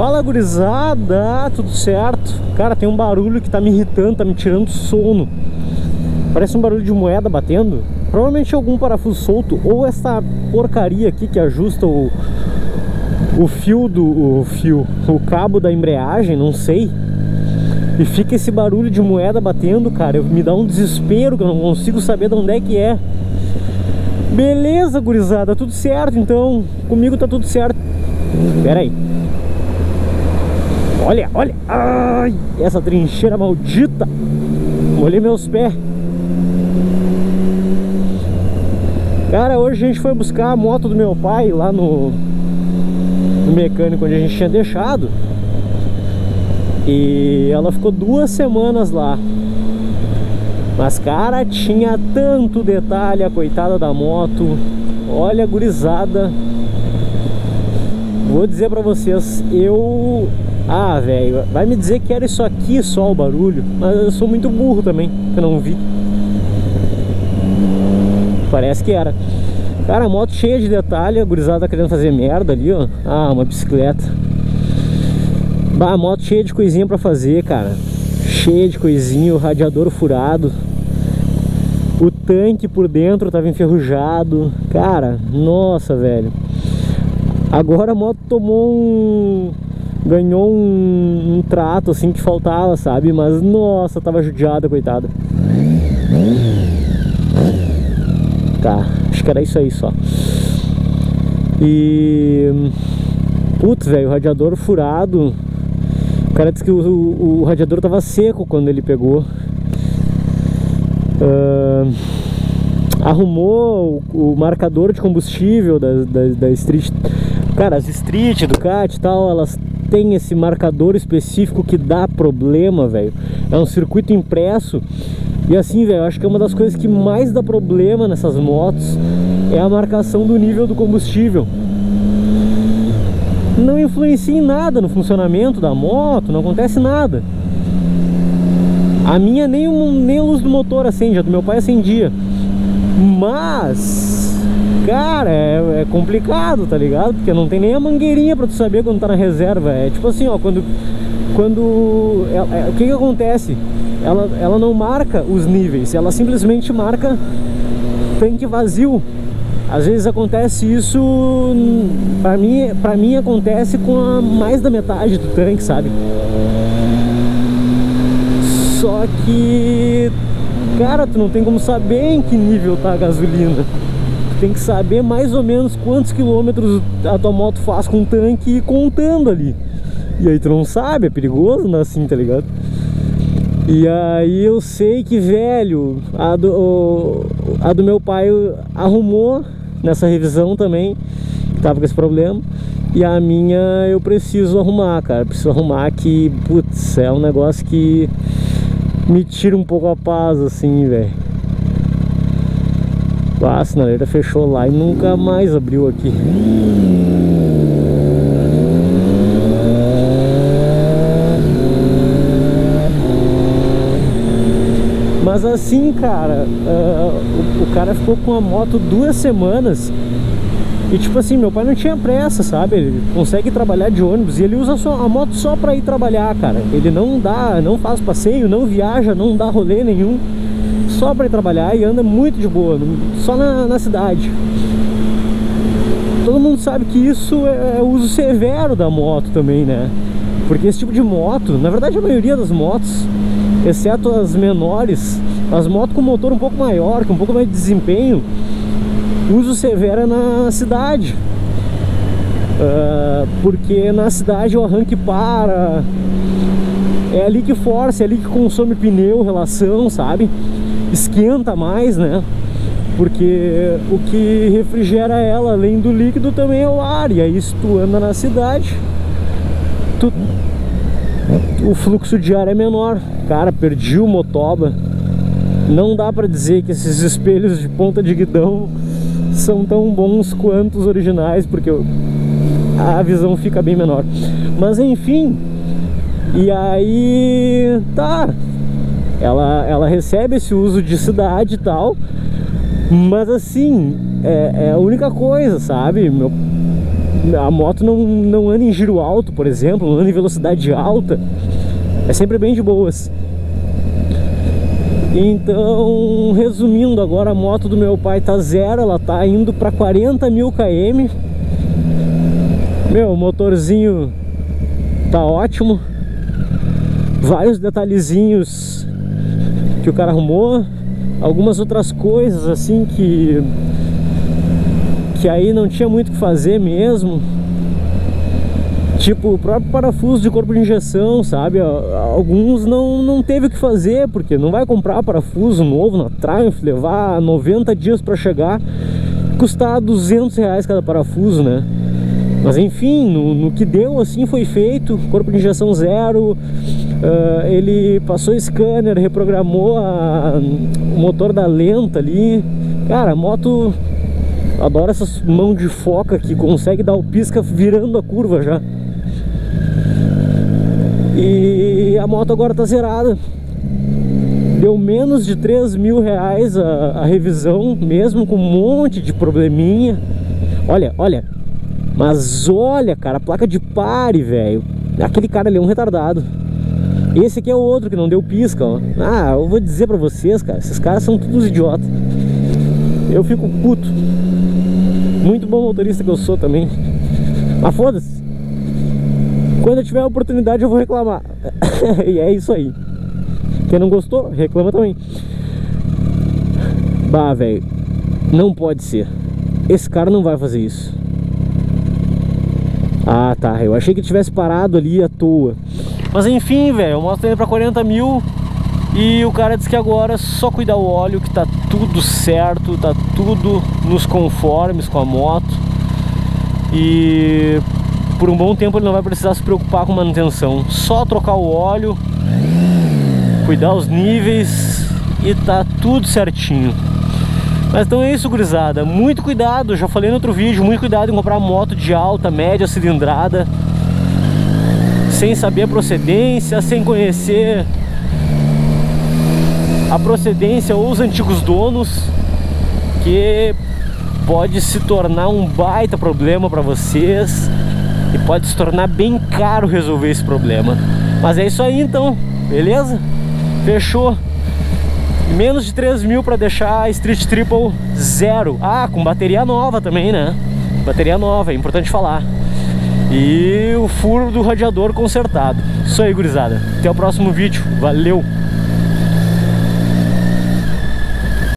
Fala gurizada, tudo certo? Cara, tem um barulho que tá me irritando, tá me tirando sono. Parece um barulho de moeda batendo. Provavelmente algum parafuso solto Ou essa porcaria aqui que ajusta o, o fio do... o fio, o cabo da embreagem, não sei. E fica esse barulho de moeda batendo, cara. Me dá um desespero que eu não consigo saber de onde é que é. Beleza, gurizada, tudo certo então? Comigo tá tudo certo. Pera aí Olha, olha. Ai, essa trincheira maldita. Molhei meus pés. Cara, hoje a gente foi buscar a moto do meu pai lá no, no mecânico onde a gente tinha deixado. E ela ficou duas semanas lá. Mas, cara, tinha tanto detalhe a coitada da moto. Olha, gurizada. Vou dizer pra vocês, eu... Ah, velho, vai me dizer que era isso aqui só o barulho. Mas eu sou muito burro também, que eu não vi. Parece que era. Cara, moto cheia de detalhe, a gurizada querendo fazer merda ali, ó. Ah, uma bicicleta. Bah, moto cheia de coisinha pra fazer, cara. Cheia de coisinha, o radiador furado. O tanque por dentro tava enferrujado. Cara, nossa, velho. Agora a moto tomou um... Ganhou um, um trato assim que faltava, sabe? Mas, nossa, tava judiada, coitada. Tá, acho que era isso aí só. E... Putz, velho, o radiador furado. O cara disse que o, o, o radiador tava seco quando ele pegou. Uh, arrumou o, o, marcador de combustível da, da, da Street. Cara, as Street, Ducati e tal, elas têm esse marcador específico que dá problema, velho. É um circuito impresso. E assim, velho, acho que é uma das coisas que mais dá problema nessas motos é a marcação do nível do combustível. Não influencia em nada no funcionamento da moto, não acontece nada. A minha nem, um, nem a luz do motor acende, a do meu pai acendia. Mas, cara, é, é, complicado, tá ligado? Porque não tem nem a mangueirinha pra tu saber quando tá na reserva. É tipo assim, ó, quando... quando é, é, o que que acontece? Ela, ela não marca os níveis, ela simplesmente marca tanque vazio. Às vezes acontece isso, pra mim, pra mim acontece com mais da metade do tanque, sabe? Só que, cara, tu não tem como saber em que nível tá a gasolina. Tem que saber mais ou menos quantos quilômetros a tua moto faz com o tanque contando ali. E aí tu não sabe, é perigoso né, assim, tá ligado? E aí eu sei que, velho, a do, a do meu pai arrumou nessa revisão também, tava com esse problema. E a minha eu preciso arrumar, cara. Preciso arrumar que, putz, é um negócio que me tira um pouco a paz assim, velho. A sinaleira fechou lá e nunca mais abriu aqui. Mas assim, cara, uh, o, o cara ficou com a moto duas semanas e tipo assim, meu pai não tinha pressa, sabe? Ele consegue trabalhar de ônibus e ele usa só, a moto só pra ir trabalhar, cara. Ele não dá, não faz passeio, não viaja, não dá rolê nenhum. Só pra ir trabalhar e anda muito de boa, só na, na cidade. Todo mundo sabe que isso é, é uso severo da moto também, né? Porque esse tipo de moto, na verdade a maioria das motos, exceto as menores, as motos com motor um pouco maior, com um pouco mais de desempenho, uso severo é na cidade uh, porque na cidade o arranque para é ali que força, é ali que consome pneu, relação, sabe? Esquenta mais, né? Porque o que refrigera ela, além do líquido, também é o ar. E aí se tu anda na cidade, tu... o fluxo de ar é menor. Cara, perdi o motoba. Não dá pra dizer que esses espelhos de ponta de guidão são tão bons quanto os originais, porque a visão fica bem menor. Mas enfim, e aí tá, ela, ela recebe esse uso de cidade e tal, mas assim, é, é a única coisa, sabe? Meu, a moto não, não anda em giro alto, por exemplo, não anda em velocidade alta. É sempre bem de boas. Então, resumindo, agora a moto do meu pai tá zero, ela tá indo para 40 mil km. Meu, motorzinho tá ótimo. Vários detalhezinhos que o cara arrumou. Algumas outras coisas assim que que aí não tinha muito o que fazer mesmo Tipo, o próprio parafuso de corpo de injeção, sabe? Alguns não, não teve o que fazer, porque não vai comprar parafuso novo na Triumph, levar 90 dias para chegar, custar 200 reais cada parafuso, né? Mas enfim, no, no que deu assim foi feito, corpo de injeção zero, uh, ele passou scanner, reprogramou a, o motor da lenta ali. Cara, a moto adora essas mãos de foca que consegue dar o pisca virando a curva já. E a moto agora tá zerada. Deu menos de 3 mil reais a, a revisão, mesmo com um monte de probleminha. Olha, olha. Mas olha, cara, a placa de pare, velho. Aquele cara ali é um retardado. Esse aqui é o outro que não deu pisca, ó. Ah, eu vou dizer pra vocês, cara, esses caras são todos idiotas. Eu fico puto. Muito bom motorista que eu sou também. Mas foda-se. Quando eu tiver a oportunidade eu vou reclamar E é isso aí Quem não gostou, reclama também Bah, velho Não pode ser Esse cara não vai fazer isso Ah, tá Eu achei que tivesse parado ali à toa Mas enfim, velho Eu mostro ele pra 40 mil e o cara disse que agora é só cuidar o óleo que tá tudo certo, tá tudo nos conformes com a moto. E por um bom tempo ele não vai precisar se preocupar com manutenção. Só trocar o óleo, cuidar os níveis e tá tudo certinho. Mas então é isso, gurizada. Muito cuidado, já falei no outro vídeo, muito cuidado em comprar moto de alta, média cilindrada, sem saber a procedência, sem conhecer a procedência ou os antigos donos, que pode se tornar um baita problema para vocês e pode se tornar bem caro resolver esse problema. Mas é isso aí então, beleza? Fechou. Menos de 3 mil para deixar a Street Triple zero. Ah, com bateria nova também, né? Bateria nova, é importante falar. E o furo do radiador consertado. Isso aí, gurizada. Até o próximo vídeo. Valeu!